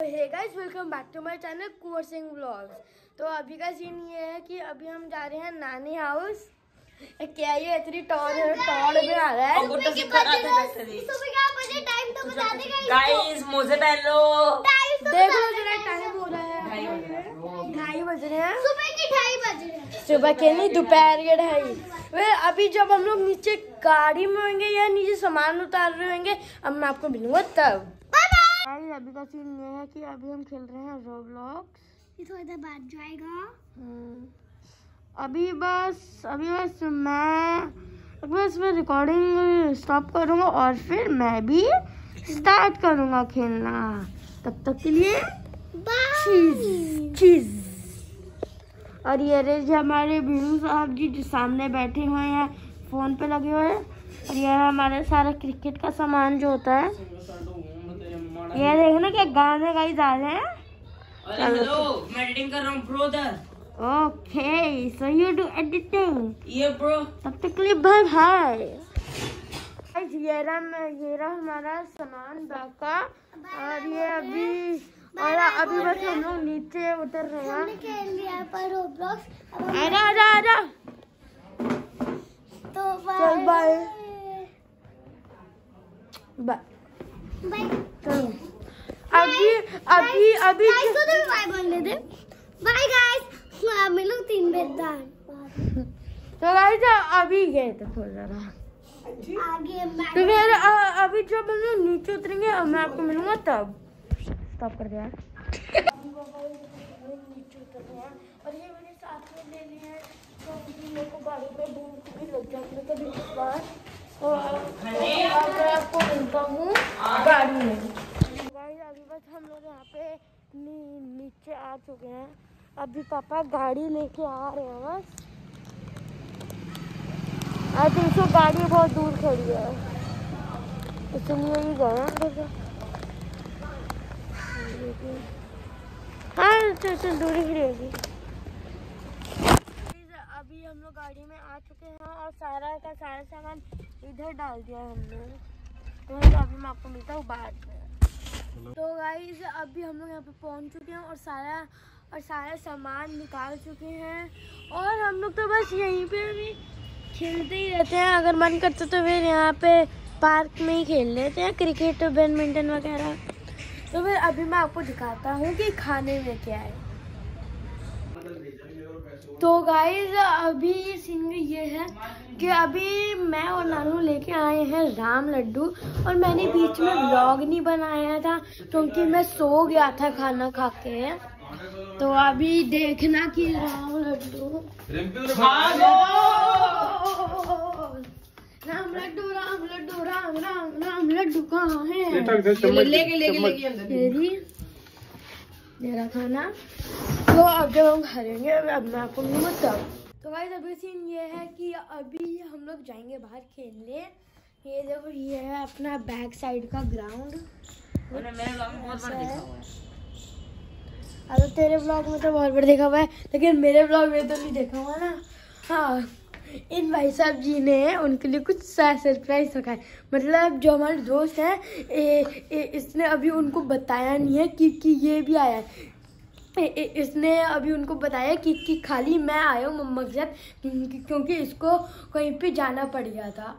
Hey guys welcome back to my channel Kunwar Singh vlogs तो अभी का scene ये है कि अभी हम जा रहे हैं नानी हाउस क्या ये इतनी टॉर टॉर में आ रहा है। सुबह क्या बजे? टाइम तो बता देगा गाइस मोजे पहन लो देख लो जरा टाइम हो रहा है। ढाई बज रहे हैं। सुबह के ढाई बज रहे हैं। सुबह के नहीं दोपहर के ढाई। वे अभी जब हम लोग नीचे गाड़ी में होंगे या नीचे सामान उतार रहे होंगे अब मैं आपको मिलूँगा तब। गाइस अभी का सीन ये है कि अभी हम खेल रहे हैं रोब्लॉक्स ये थोड़ा देर बाद जाएगा। अभी बस अभी बस मैं बस मैं रिकॉर्डिंग स्टॉप करूँगा और फिर मैं भी स्टार्ट करूँगा खेलना। तब तक के लिए चीज़ चीज़ और ये रहे जी हमारे बीनू साहब जी जो सामने बैठे हुए हैं फ़ोन पे लगे हुए हैं। और ये हमारे सारा क्रिकेट का सामान जो होता है। ये देखना क्या गाने गाई जा रहे हैं। अरे हेलो मैं एडिटिंग कर रहा हूँ brother okay so you do editing ये ब्रो तब तक के लिए बाय बाय Guys, ये रहा मैं ये रहा हमारा सामान बैग का और ये अभी और अभी बस हम लोग नीचे उतर रहे हैं। हमने खेल लिया पर रोब्लॉक्स आजा आजा आजा। तो चल बाय बाय बाय चलो। अभी अभी तो बाय बोल दे बाय गाइस हम तीन तो गाइस अभी गए थे थोड़ा जरा तो फिर अभी जब हम लोग नीचे उतरेंगे अब मैं आपको मिलूँगा तब स्टॉप कर दिया। हैं और ये मैंने साथ में ले लिए हैं। क्योंकि मेरे को गाड़ी पे भूख भी लग जाती है कभी इस बार। और अब मैं आपको मिलता हूँ गाड़ी में। बस हम लोग यहाँ पे नी, नीचे आ चुके हैं। अभी पापा गाड़ी लेके आ रहे हैं बस। आई थिंक गाड़ी बहुत दूर खड़ी है। इसलिए ही गए हैं तो, दूर ही रहेगी अभी हम लोग गाड़ी में आ चुके हैं और सारा का सारा सामान इधर डाल दिया हमने। तो अभी मैं आपको मिलता हूँ बाद में। तो गाइज़ अभी हम लोग यहाँ पे पहुँच चुके हैं और सारा और सारा सामान निकाल चुके हैं। और हम लोग तो बस यहीं पे भी खेलते ही रहते हैं। अगर मन करता तो फिर यहाँ पे पार्क में ही खेल लेते हैं, क्रिकेट, बैडमिंटन वगैरह। तो फिर अभी मैं आपको दिखाता हूँ कि खाने में क्या है। तो गाइज़ अभी सीन ये है कि अभी मैं और नानू लेके आए हैं राम लड्डू और मैंने बीच में व्लॉग नहीं बनाया था क्योंकि मैं सो गया था खाना खा के तो अभी देखना कि राम लड्डू। राम लड्डू राम लड्डू राम राम राम लड्डू कहाँ है? लेके लेके लेके मेरा खाना। तो अब जब हम खरीदेंगे अब मैं आपको नहीं तब तो भाई अभी सीन ये है कि अभी हम लोग जाएँगे बाहर खेलने। ये देखो ये है अपना बैक साइड का ग्राउंड। देखा हुआ है। अरे तेरे ब्लॉग में तो बहुत बार देखा हुआ है लेकिन मेरे ब्लॉग में तो नहीं देखा हुआ ना। हाँ इन भाई साहब जी ने उनके लिए कुछ सरप्राइज़ रखा है। मतलब जो हमारे दोस्त हैं इसने अभी उनको बताया नहीं है कि, कि ये भी आया है। इसने अभी उनको बताया कि, कि खाली मैं आया हूँ मम्मा के साथ क्योंकि इसको कहीं पे जाना पड़ गया था।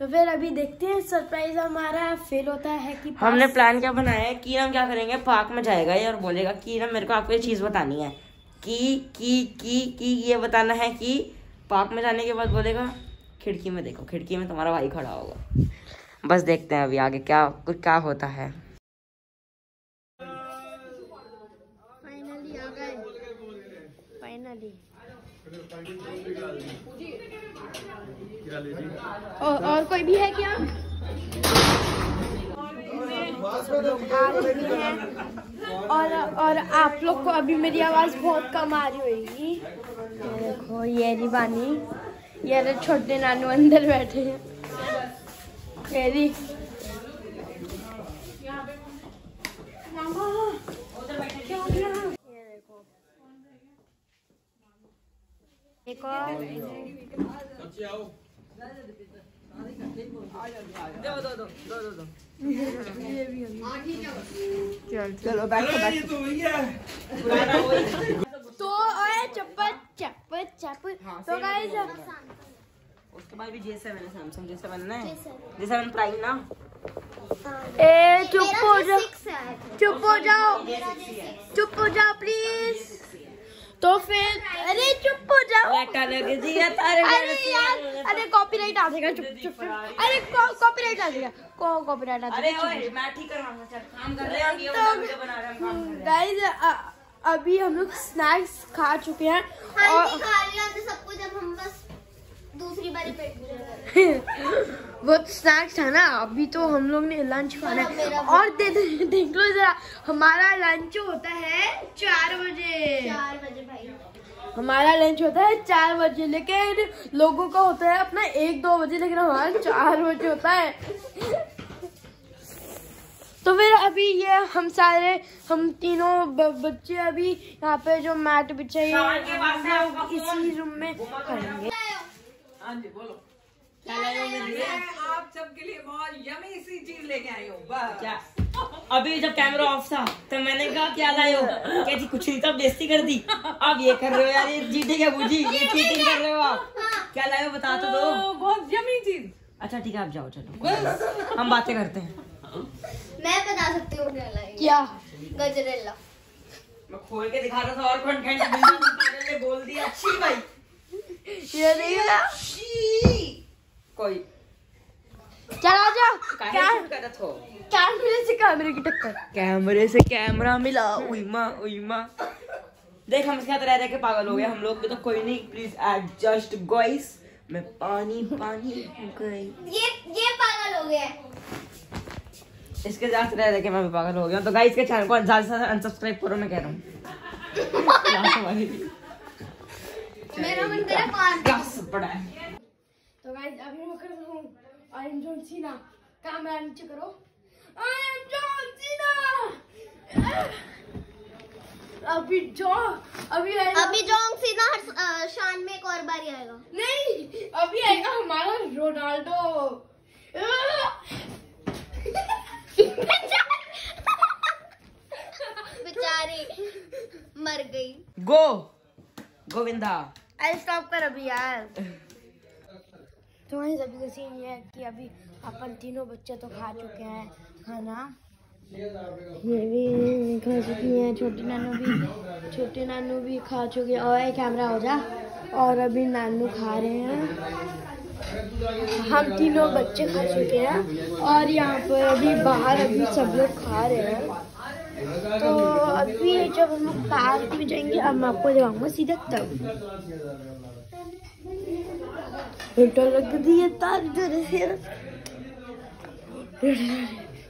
तो फिर अभी देखते हैं सरप्राइज़ हमारा फेल होता है कि हमने प्लान क्या बनाया है? कीरम क्या करेंगे? पार्क में जाएगा ये और बोलेगा कीरम मेरे को आपको ये चीज़ बतानी है। की की की की ये बताना है कि? पार्क में जाने के बाद बोलेगा खिड़की में देखो खिड़की में तुम्हारा भाई खड़ा होगा। बस देखते हैं अभी आगे क्या क्या होता है फाइनली आ गए फाइनली और, और कोई भी है क्या? हैं और और आप लोग को अभी मेरी आवाज़ बहुत कम आ रही होगी। देखो ये रही बानी ये छोटे नानू अंदर बैठे हैं। ये रही ये देखो एक और। दो दो दो दो दो दो। ये भी हम चलो बैठो बैठो। तो ओए चप्पल चप्पल चप्पल। हाँ, तो गाइस उसके बाद भी जे सेवन है है। जे प्राइम ना? ए चुप हो जाओ। चुप हो जाओ। चुप हो जाओ प्लीज़ तो फिर अरे चुप हो जाओ। अरे यार अरे कॉपीराइट आ जाएगा चुप चुप। अरे कॉपीराइट आ जाएगा को कॉपीराइट आ जाएगा। ओए मैं ठीक करवाऊँगा चल काम कर रहे हैं वीडियो बना रहे हैं हम काम कर रहे हैं। गाइस अभी हम लोग स्नैक्स खा चुके हैं हाँ और खा लिया तो सब कुछ अब हम बस दूसरी बारी पेट वो स्नैक्स है ना अभी तो हम लोग ने लंच खाना है। और दे, दे, देख लो जरा हमारा लंच होता है चार बजे। चार बजे भाई। हमारा लंच होता है चार बजे लेकिन लोगों का होता है अपना एक दो बजे लेकिन हमारा चार बजे होता है। तो फिर अभी ये हम सारे हम तीनों ब- बच्चे अभी यहाँ पे जो मैट बिछाई है। इसी रूम में करेंगे आप सबके लिए बहुत यमी सी चीज़ लेके आई हूँ बस। अभी जब कैमरा ऑफ़ था तो मैंने कहा क्या लाए हो? कहती कुछ नहीं था बेइज्जती कर दी। अब ये कर रहे हो यार ये चीटिंग है बूजी ये चीटिंग कर रहे हो आप? क्या लाए हो बता तो दो। बहुत यमी चीज़। अच्छा ठीक है आप जाओ चलो। हम बातें करते हैं। मैं बता सकती हूँ क्या लाएँगे क्या? गजरेला। मैं खोल के दिखा रहा था और कंटेंट पागल बोल दिया। अच्छी भाई ये नहीं है। कोई। चला जा। कैमरे से कैमरे की टक्कर? कैमरे से कैमरा मिला उइमा उइमा देख हम इसके रह रह के पागल हो गए। हम लोग भी तो कोई नहीं। प्लीज़ एडजस्ट गॉइस मैं पानी पानी गई ये ये पागल हो गया। इसके साथ रह रह के मैं भी पागल हो गया तो गाइस के चैनल को ज़्यादा से ज़्यादा अनसब्सक्राइब करो मैं कह रहा हूँ। मेरा मन करा पान। पड़ा है? तो गाइस अभी मैं कर रहा हूँ I am John Cena camera नीचे करो. आई एम जॉन सीना अभी जो अभी आएगा। अभी जोंग सीना हर- शान में एक और बारी आएगा। नहीं अभी आएगा हमारा रोनाल्डो। बेचारी मर गई। गो गोविंदा। आई स्टॉप कर अभी यार। तो वहीं का सीन ये है कि अभी अपन तीनों बच्चे तो खा चुके हैं खाना ये भी खा चुकी हैं, छोटी नानू भी, छोटी नानू भी खा चुके हैं। और कैमरा हो जा। और अभी नानू खा रहे हैं। हम तीनों बच्चे खा चुके हैं। और यहाँ पर अभी बाहर अभी सब लोग खा रहे हैं। तो अभी जब हम लोग पार्क में जाएँगे, अब मैं आपको दिखाऊँगा सीधा तब। उल्टा लग दिए तार इधर से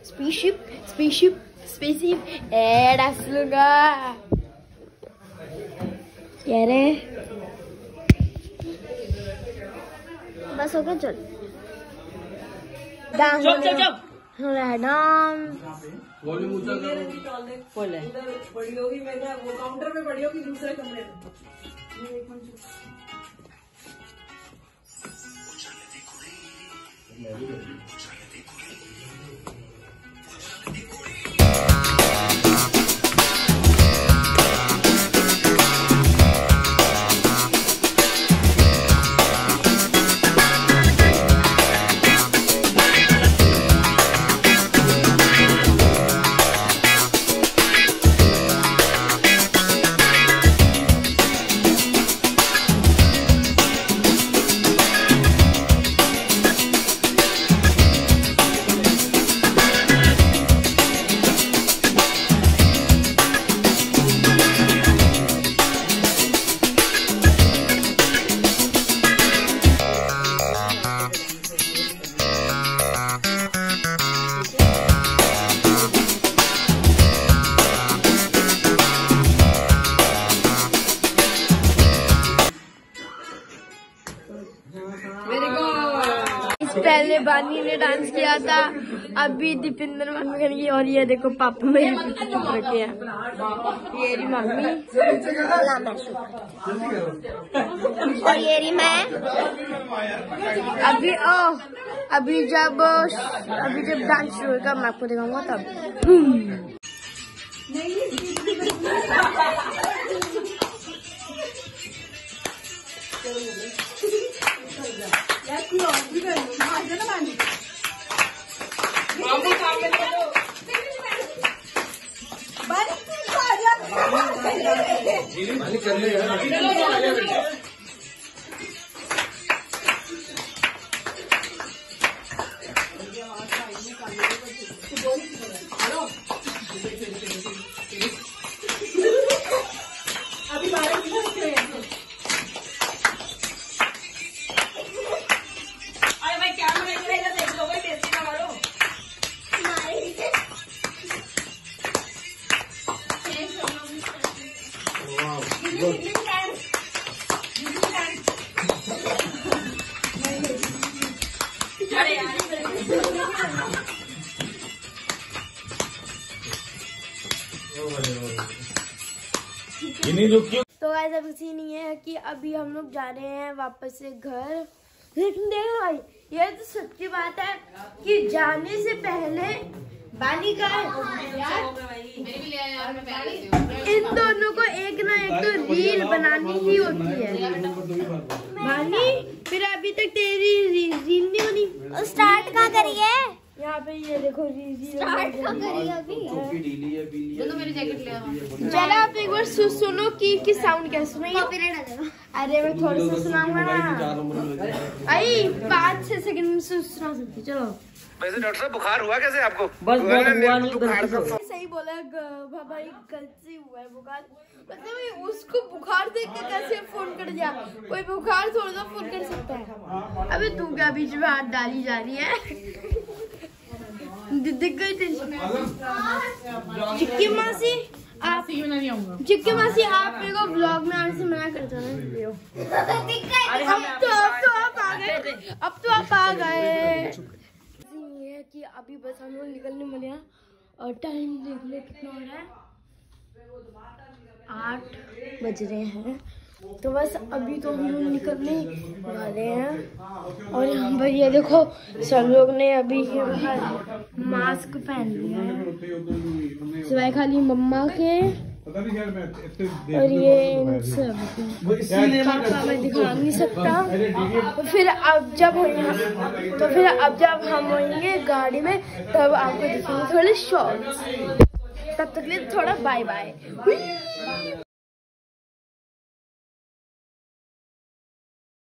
स्पेसशिप स्पेसशिप स्पेसशिप एड़ा लूँगा कह रहे बस हो गया चल चुप चुप चुप नाम बोले बड़ी होगी मैंने वो काउंटर में बड़ी होगी दूसरे कमरे में। 没有 पहले बानी ने डांस किया था अभी दीपिंदर मम्मी करेंगी और ये देखो पापा मेरे रखे हैं। ये मम्मी और ये मैं। अभी, ओ, अभी जब अभी जब डांस शुरू होगा, मैं आपको दिखाऊँगा तब। Entschuldigung. तो गाइस अभी सीन ये है कि अभी हम लोग जा रहे हैं वापस से घर। लेकिन देखो भाई ये तो सच्ची बात है कि जाने से पहले बानी का इन दोनों को एक ना एक तो रील बनानी ही होती है। बानी फिर अभी तक तेरी रील नहीं बनी। स्टार्ट कहाँ करिए यहाँ पे ये देखो रील स्टार्ट कहाँ करिए अभी? चलो आप एक बार सुनो की की साउंड कैसे अरे मैं थोड़ा सा सुनाऊँगा ना। आई पाँच छह सेकंड में सुना सकती चलो। वैसे डॉक्टर साहब बुखार हुआ कैसे आपको? बस से सही बोला भाई गलती हुआ है बुखार। मतलब ये उसको बुखार देख के कैसे फ़ोन कर दिया कोई बुखार थोड़ा सा फ़ोन कर सकता है। अबे तू क्या बीच में हाथ डाली जा रही है? दि- दिख गई टेंशन चिक्की मासी आप चिक्की मासी आप मेरे को ब्लॉग में आने से मना करते हो ना? अरे अब तो अब तो आप आ गए। अब तो आप आ गए। कि अभी बस हम लोग निकलने वाले हैं। और टाइम देख ले कितना हो रहा है। आठ बज रहे हैं। तो बस अभी तो हम लोग निकलने वाले हैं। और यहाँ पर ये देखो, सब लोग ने अभी ये मास्क पहन लिया है। सिवाय खाली मम्मा के। और ये इन सब के। पापा मैं दिखा नहीं सकता। तो फिर अब जब तो फिर अब जब हम होंगे गाड़ी में तब आपको दिखेंगे थोड़े शॉर्ट्स तब तक लिए थोड़ा बाय बाय